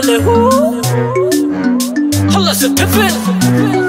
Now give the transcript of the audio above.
ole huu Holla se pippin